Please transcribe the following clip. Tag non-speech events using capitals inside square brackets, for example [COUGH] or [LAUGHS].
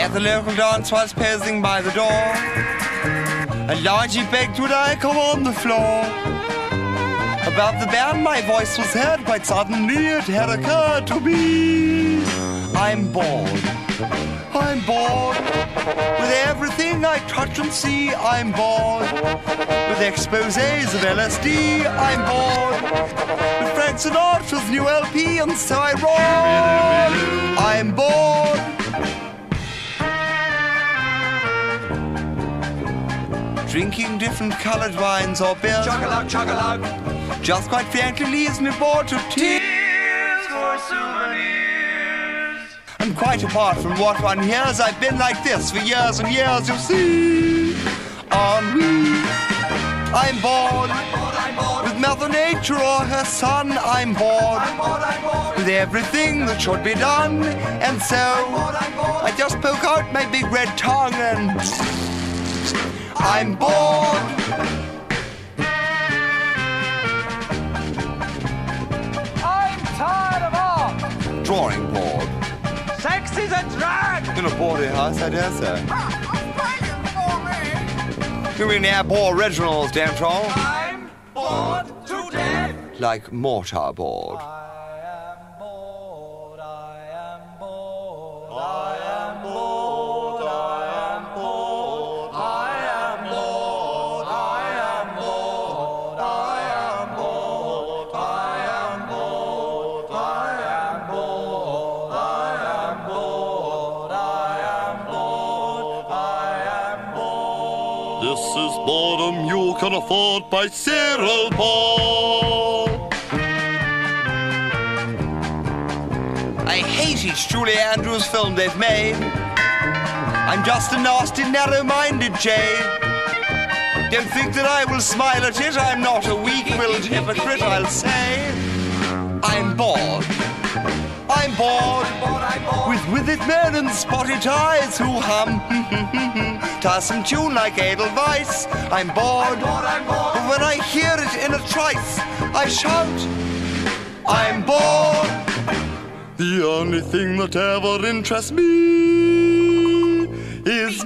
At the local dance was passing by the door. A largy begged would I come on the floor. Above the band my voice was heard quite suddenly it had occurred to me. I'm bored. I'm bored with everything I touch and see. I'm bored with exposés of LSD. I'm bored with Frank Sinatra's new LP, and so I roar. I'm bored. Drinking different colored wines or beer. Chug-a-lug, chug-a-lug. Just quite frankly leaves me bored to tears. For souvenirs. And quite apart from what one hears, I've been like this for years and years, you see. Ennui. I'm bored Bored, I'm bored. with Mother Nature or her son. I'm bored I'm bored, with everything that should be done. And so I'm. I just poke out my big red tongue and I'm bored. I'm tired of art. Drawing board. Sex is a drag. In a boarding house, I dare say. You mean the bore originals, damn troll? I'm bored to death. Like mortar board. I This is boredom you can afford by Cyril Paul. I hate each Julie Andrews film they've made. I'm just a nasty, narrow-minded jade. Don't think that I will smile at it. I'm not a weak-willed hypocrite, I'll say. I'm bored. Bored. with withered men and spotted ties who hum [LAUGHS] tiresome tune like Edelweiss. I'm bored. but when I hear it in a trice, I shout. I'm bored. The only thing that ever interests me is